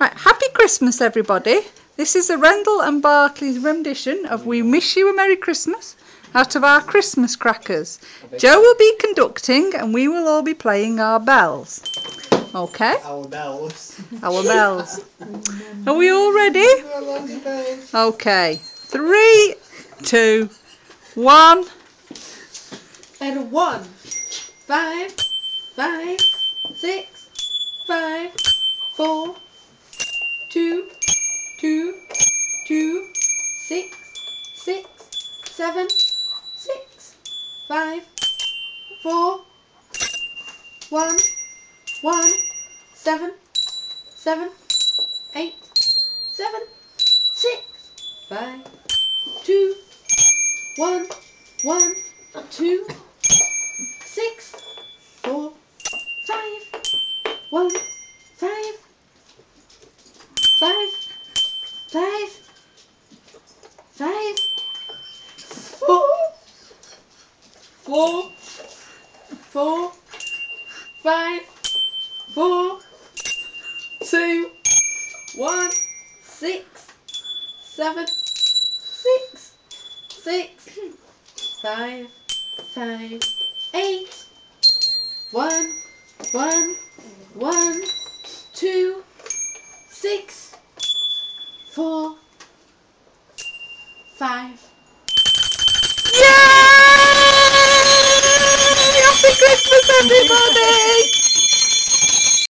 Right, happy Christmas, everybody. This is a Rendell and Barclay's rendition of We Wish You a Merry Christmas out of our Christmas crackers. Joe will be conducting and we will all be playing our bells. Okay? Our bells. Our bells. Are we all ready? Okay. Three, two, one. And one. one, five, five, six, five, four, two, two, two, six, six, seven, six, five, four, one, one, seven, seven, eight, seven, six, five, two, one, one, two, six, four, five, one, five, five, five, four, four, four, five, four, two, one, six, seven, six, six, five, five, eight, one, one, one, six, four, five. Yay! Happy Christmas, everybody!